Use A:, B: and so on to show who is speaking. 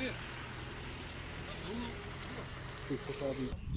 A: で、この、ここ